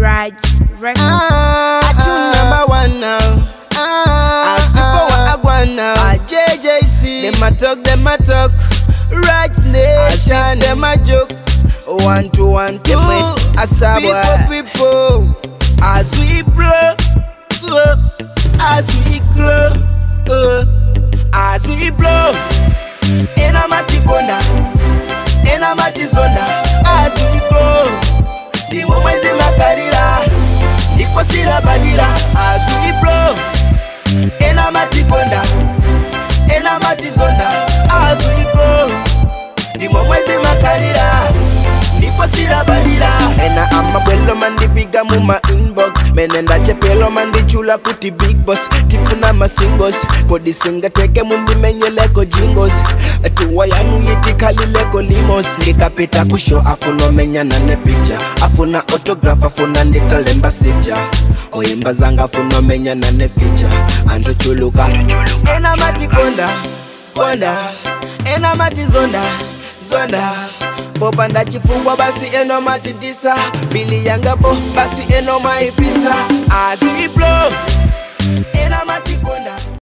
Raj Records. Ah, I tune ah. number one now. Ah, As people ah, were agwan now. Ah, JJC. Them a talk, them a talk. Raj Nation. them a joke. One to one two. I star boy. People, people. As we blow, blow. As we glow, uh, as we blow. In a matic ndimo mwezi makalira ndipo silabalira ena amabwelo mandipiga muma inbox mene ndachepelo mandichula kuti big boss tifuna masingos kodi singateke mundimenyeleko jingos tuwa yanu yitikhalileko limos ndikapita kusho afuna omenyana nepicha afuna autograph afuna nditalemba sija oyimba zanga afuna omenyana neficha andochuluka enamatikonda konda enamatizonda Ena kuzonda popanda chifungwa basi enomatitisa bili yangapo basi enomaipisa aziblo